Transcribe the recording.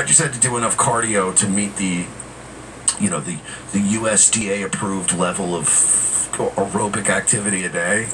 I just had to do enough cardio to meet the, you know, the the USDA approved level of aerobic activity a day.